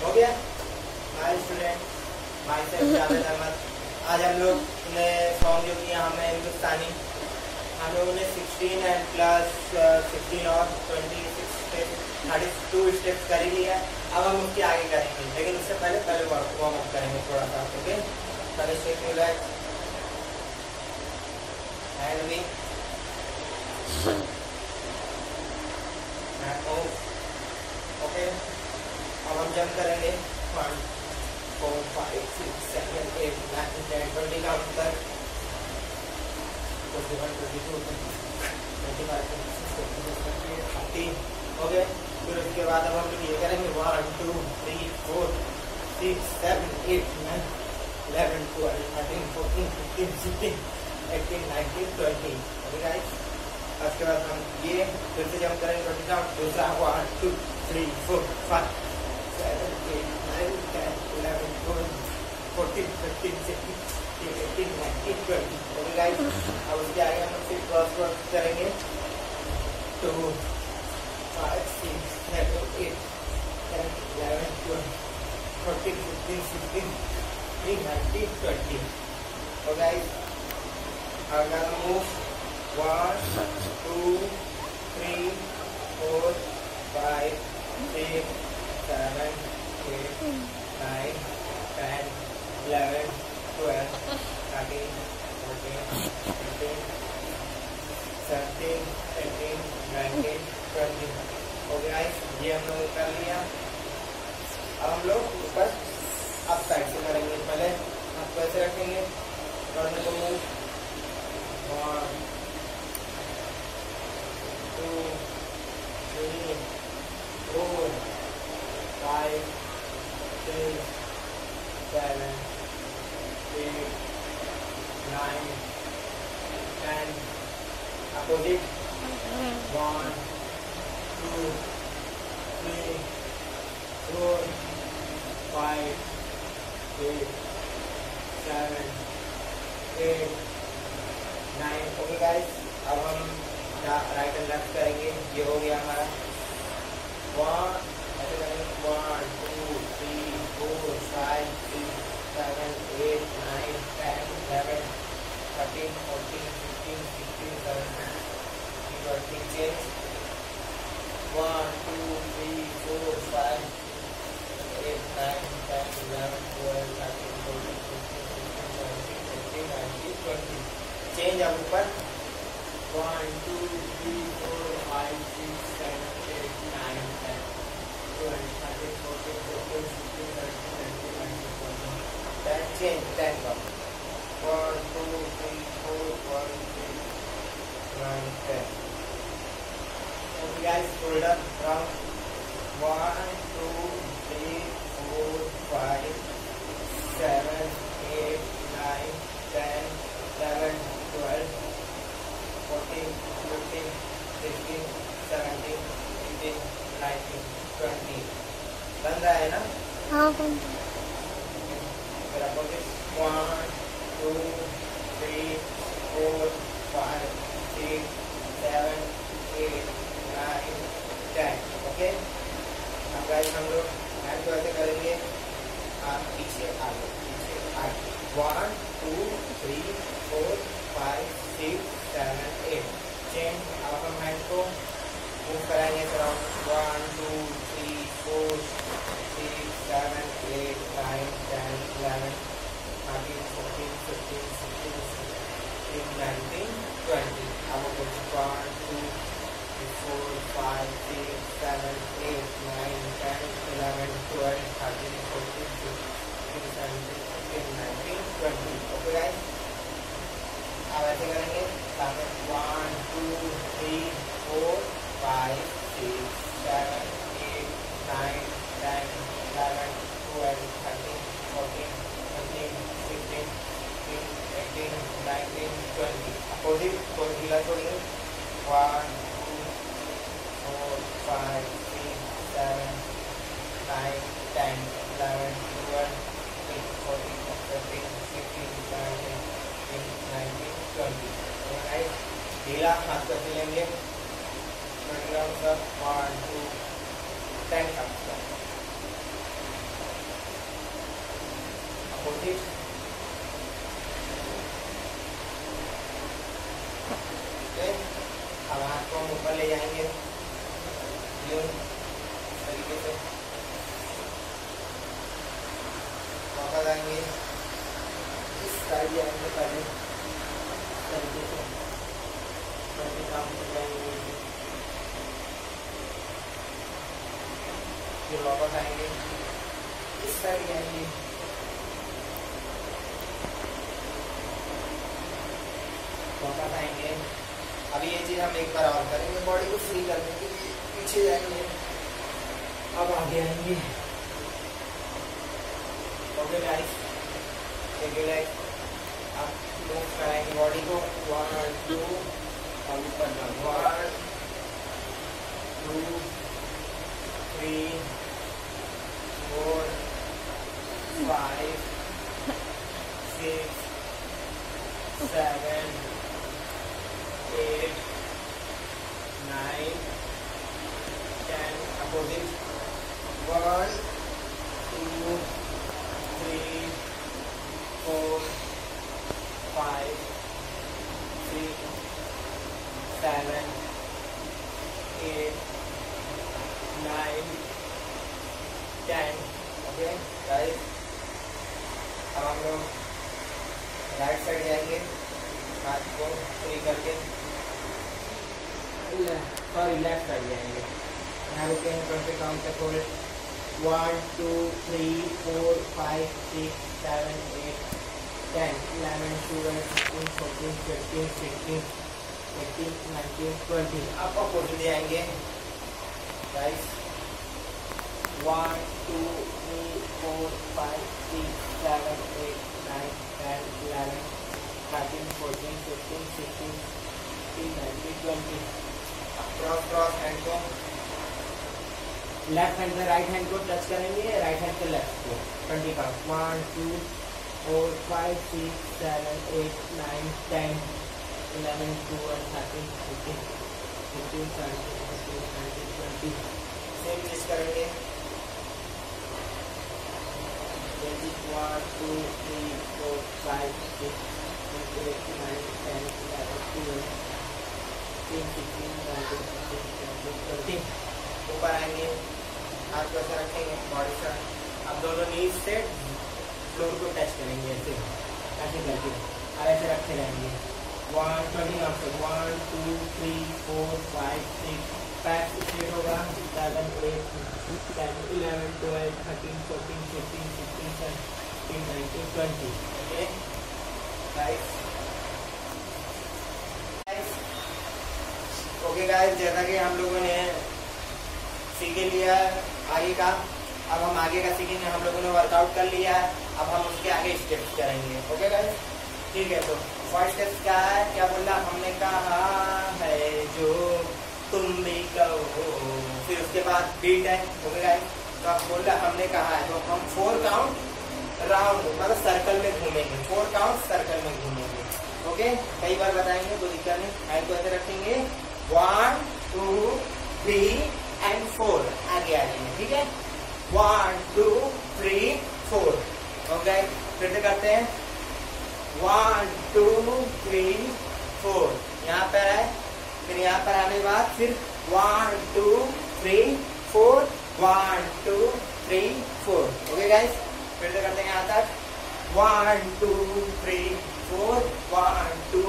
हो गया। Hi student myself Javed Ahmed आज हम लोग ने सॉन्ग जो किया हमें हिंदुस्तानी। हम लोगों ने 16 एंड प्लस 16 और 26 स्टेप थर्टी टू स्टेप्स कर ही लिया। अब हम उसके आगे करेंगे। लेकिन उससे पहले पहले वार्म अप करेंगे थोड़ा सा ओके पहले शेक रिलैक्स एंड भी ओके जंप करेंगे। One four five six seven eight nine ten twenty का तक twenty one twenty two twenty five twenty six twenty twenty eight thirty okay फिर उसके बाद अब हम ये करेंगे। One two three four six seven eight nine eleven twelve thirteen fourteen fifteen sixteen eighteen nineteen twenty okay guys उसके बाद हम ये फिर से जंप करेंगे। ट्वेंटी डाउन दूसरा one two three four five seven eight nine ten eleven twelve fourteen fifteen sixteen eighteen nineteen twenty okay guys अब उसके आगे हम फिर क्रॉस क्रॉस करेंगे two five six seven eight ten eleven twelve fourteen fifteen sixteen eighteen nineteen twenty okay guys अगर move one, two, three, four, five, six, seven, eight, nine, ten, eleven, twelve, thirteen, fourteen, fifteen, seventeen, eighteen, nineteen, twenty. हो गया ये हम लोग कर लिया अब हम लोग ऊपर अप साइड से करेंगे पहले हाथ को ऐसे रखेंगे करने को move one two, three, four, five, six, seven, eight, nine, ten. Opposite. One, two, three, four, five, six, seven, eight, nine. Okay, guys. अब हम राइट एंड लेफ़्ट करेंगे ये हो गया हमारा वन ऐसे करेंगे one two three four five six seven eight nine ten eleven thirteen fourteen fifteen sixteen seventeen twenty change one two three four five change our upar 1 2 3 4 5 6 7 8 9 10 12 13 14 15 16 17 18 19 20 then change 10 1 2 3 4 9 10 guys hold up. From 1 2 3 four, five, seven, eight, nine, ten, eleven, twelve. 14, 15, 16, 17, 18, 19, 20. बन रहा है ना हाँ बन फिर opposite one two three four five six seven eight nine ten okay अब guys हम लोग हैंड को ऐसे करेंगे, आप पीछे आगे पीछे आगे one two three four five six seven eight change अब हम हैंड को मूव कराएँगे around one two three four six seven eight nine ten eleven thirteen fourteen fifteen sixteen seventeen nineteen twenty अब one two four five six seven eight nine ten eleven twelve thirteen fourteen fifteen seventeen eighteen nineteen twenty okay guys अब ऐसे करेंगे सामने one two three four five six seven eight nine ten eleven twelve thirteen fourteen fifteen sixteen eighteen nineteen twenty opposite को ढीला छोड़िए one five, six, seven, nine, ten, eleven, twelve, eight, fourteen, fifteen, sixteen, seventeen, eighteen, nineteen, twenty. Alright, dila hasta silenge. Twenty rounds of one, two, ten rounds. Opposite. फिर वापस आएँगे। इस side जाएँगे वापस आएँगे। अभी ये चीज़ हम एक बार और करेंगे। बॉडी को फ्री करने के लिए पीछे जाएँगे। अब आगे आएँगे। ओके गाइस टेक लाइक अब मूव कराएँगे बॉडी को। वन टू अब ऊपर one two three four five six seven eight, nine, ten, opposite. One, two, three, four, five, six, seven, eight, nine, ten. Okay, guys. अब हम लोग right side जाएँगे हाथ को फ्री करके सॉरी लेफ़्ट साइड जाएँगे यहाँ रुकेंगे ट्वेंटी काउंट तक hold one two three four five six seven eight ten eleven twelve fifteen fourteen fifteen sixteen eighteen nineteen twenty अब अपोजिट जाएँगे guys one two three four five six seven eight nine ten eleven thirteen fourteen fifteen sixteen eighteen nineteen twenty cross cross hand को left hand में right hand को touch करेंगे right hand पे left को. Twenty का one two four five six seven eight nine ten eleven twelve thirteen fifteen eighteen nineteen twenty same चीज़ करेंगे one two three four five six eight nine ten eleven twelve fifteen sixteen seventeen eighteen nineteen twenty ऊपर आएँगे हाथ को रखेंगे body से अब दोनों नीज से फ्लोर को टच करेंगे ऐसे। ऐसे करके। अब ऐसे रखे रहेंगे। वन ट्वेंटी नाम से one two three four five six pack straight होगा seven eight ten eleven twelve thirteen fourteen fifteen sixteen seventeen nineteen twenty okay guys okay guys जैसा कि हम लोगों ने सीख लिया आगे का। अब हम आगे का सीखेंगे। हम लोगों ने वर्कआउट कर लिया है। अब हम उसके आगे स्टेप्स करेंगे। ओके गाइस ठीक है तो फ़र्स्ट स्टेप क्या है? क्या बोला हमने? कहा है जो तुम भी कहो। फिर उसके बाद बीट है। ओके गाइस तो अब बोला हमने कहा है तो हम फोर काउंट राउंड मतलब सर्कल में घूमेंगे। फोर काउंट सर्कल में घूमेंगे। ओके कई बार बताएँगे, कोई दिक्कत नहीं। हैंड को ऐसे रखेंगे। One two three and four आगे आ जाएँगे। ठीक है? One two three four okay फिर से करते हैं। वन टू थ्री फोर यहाँ पर है, फिर यहाँ पर आने के बाद फिर one two three four one two three four okay guys फिर से करते हैं यहाँ तक। One two three four one two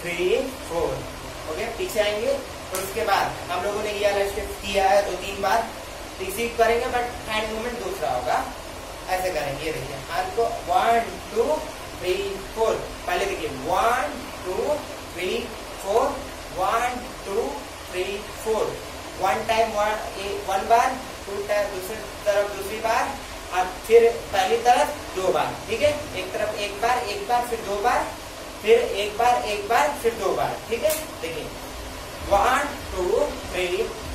three four okay पीछे आएँगे। और उसके बाद हम लोगों ने ये वाला स्टेप किया है दो तीन बार। रिसीव करेंगे बट हैंड मूवमेंट दूसरा होगा। ऐसे करेंगे ये देखिए हाथ को वन टू थ्री फोर पहले देखिए one two three four one two three four one time one बार टू टाइम दूसरी तरफ़ दूसरी बार, और फिर पहली तरफ़ दो बार, ठीक है? एक तरफ़ एक बार एक बार, फिर दो बार, फिर एक बार एक बार, फिर दो बार, ठीक है? देखिए one two three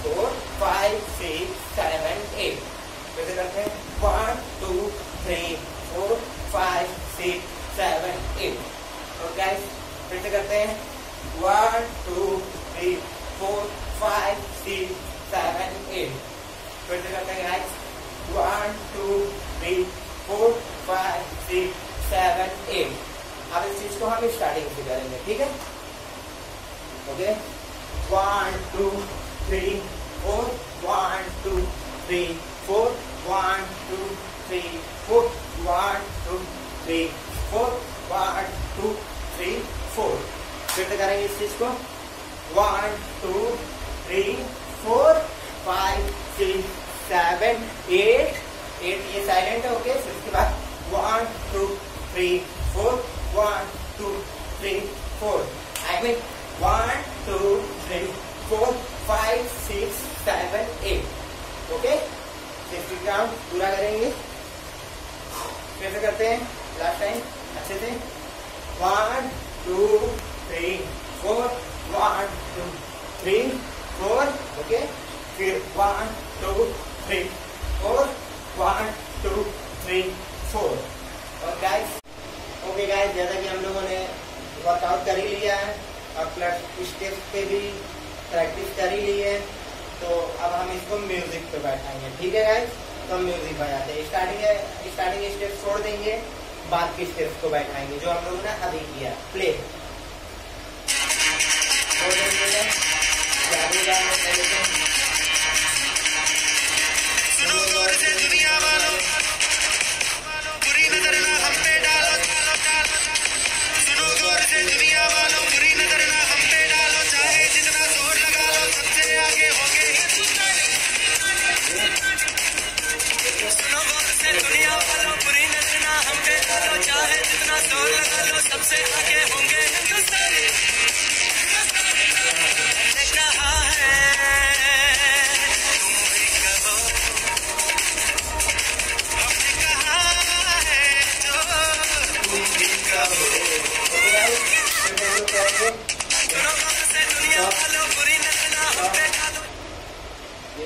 four five six seven eight कैसे करते हैं one two three four five six seven eight और गाइस फिर से करते हैं. One two three four five six seven eight फिर से करते हैं guys one two three four five six seven eight अब इस चीज़ को हम स्टार्टिंग से करेंगे, ठीक है? Okay one two three four one two three four one two three four one two three four one two three four फिर से करेंगे इस चीज़ को one two three four five six seven eight eight ये साइलेंट है okay फिर उसके बाद one two three four one two three four I mean one two three four five six seven eight okay sixty count पूरा करेंगे. कैसे करते हैं? लास्ट टाइम अच्छे से? One two three four one two three four okay फिर one two three four one two three four और guys okay guys जैसा कि हम लोगों ने वर्कआउट कर ही लिया है और प्लस स्टेप्स पे भी प्रैक्टिस कर ही ली है तो अब हम इसको म्यूज़िक पे बैठाएँगे, ठीक है गाइस तो हम म्यूज़िक बजाते हैं स्टार्टिंग स्टार्टिंग स्टेप छोड़ देंगे बाद के स्टेप्स को बैठाएँगे जो हम लोगों ने अभी किया प्ले छोड़ देंगे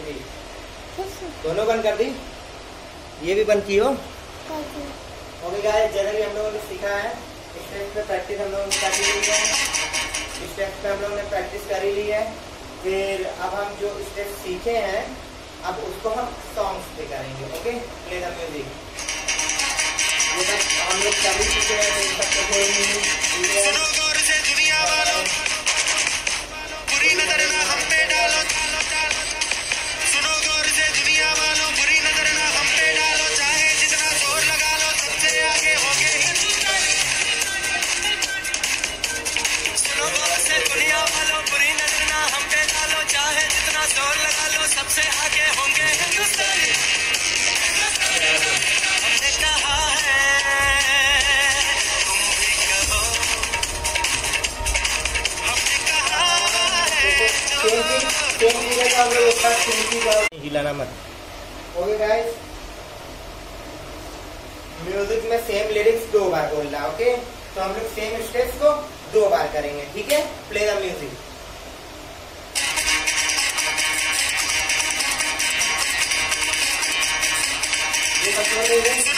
गाने दोनों बंद कर दी? ये भी बंद की हो? ओके गाइस जनरली हम लोगों ने सीखा है। स्टेप्स पे प्रैक्टिस हम लोगों ने कर ली है। स्टेप्स पे हम लोगों ने प्रैक्टिस कर ली है। फिर अब हम जो स्टेप सीखे हैं अब उसको हम सॉन्ग्स पे करेंगे ओके प्ले द म्यूज़िक हम लोग सभी सीखे हैं देख सकते कोई हिलाना मत। ओके गाइस म्यूज़िक में सेम लिरिक्स दो बार बोलना ओके तो हम लोग सेम स्टेप्स को दो बार करेंगे, ठीक है? प्ले द म्यूज़िक दुनिया